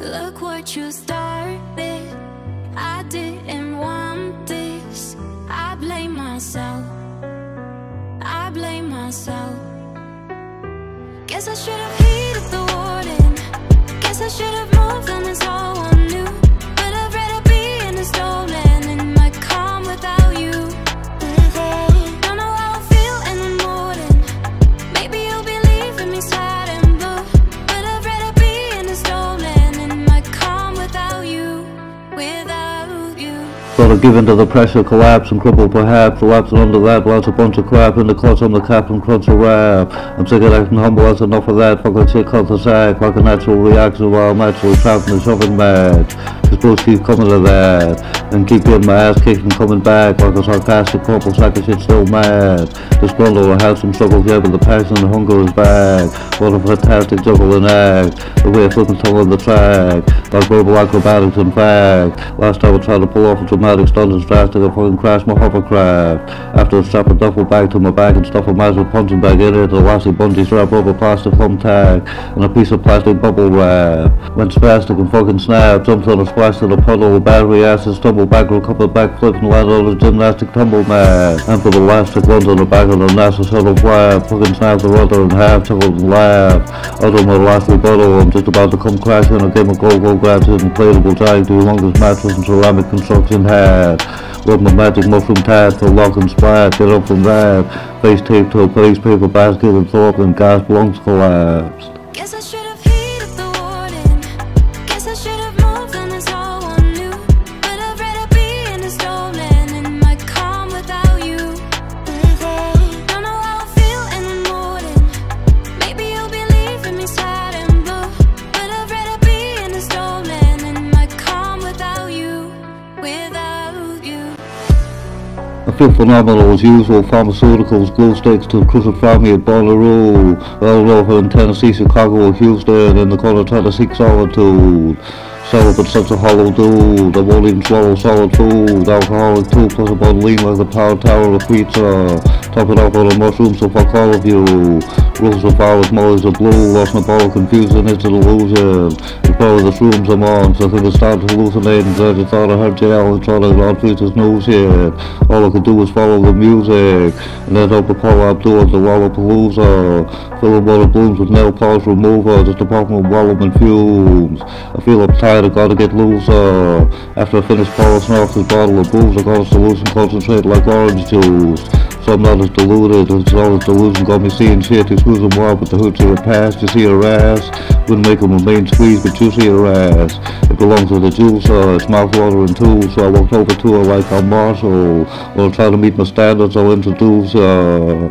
Look what you started. I didn't want this. I blame myself. I blame myself. Guess I should have heeded the warning. Guess I should Sort of give in to the pressure, collapse and crumble perhaps, collapsing under that, lots a bunch of crap in the clutch on the cap and crunch a rap. I'm sick of acting humble, that's enough of that, fucking shit called the sack, like a natural reaction while I'm actually trapped in a shoving match. Cause Bruce keeps coming to that, and keep getting my ass kicked and coming back, like a sarcastic couple sack of shit still mad. Disgruntled, I have some struggles, yeah, but the passion and hunger is back. What a fantastic juggling act, the way I flip and tongue on the track, like verbal acrobatics in fact. Last time I tried to pull off a dramatic stunt and drastic, I fucking crashed my hovercraft. After I strap a duffel bag to my back and stuff a massive punching bag in it, a elastic bungee strap over plastic thumbtack, and a piece of plastic bubble wrap. Went spastic and fucking snapped, jumped on a splash to the puddle, battery acid, stumble back with a couple of backflips and a gymnastic tumble mat. And for the last trick runs on the back of the NASA shuttle flap, fucking snapped the rudder in half, chuckled and laughed. Out of my last rebuttal, I'm just about to come crashing, a game of go-go grabs his inflatable giant humongous mattress and ceramic construction hat. With my magic mushroom tat to lock and splat, get up from that. Face taped to a police paper basket and throw up and gasp lungs collapsed. I feel phenomenal as usual, pharmaceuticals, glow sticks to crucify me at Bonnaroo. Well over in Tennessee, Chicago, Houston, in the corner seek solitude. Solid but such a hollow dude, I won't even swallow solid food. Alcoholic too, plus about lean like the power tower of pizza. Top it off with a mushroom, so fuck all of you. Rules of ours, mollies are blue, lost my ball, confusion, it's an illusion. It's probably the shrooms I'm on, so I think I started hallucinating, so I just thought I heard jail and thought I got features new shit. All I could do was follow the music, and then hope a co-op towards the Lollapalooza. Fill water blooms with nail polish remover, just a pop of Wallman fumes. I feel uptight, I gotta get looser. After I finish polishing off this bottle of booze, I got a solution concentrate like orange juice. So I'm not as deluded, all this delusion got me seeing shit, excuse them wild, but the hoots of your past, you see her ass. Wouldn't make them a main squeeze, but you see her ass. It belongs to the juicer, it's mouth-watering too, so I walked over to her like I'm Marshall. Well, try to meet my standards, I'll introduce her.